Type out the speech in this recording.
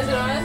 Is it on?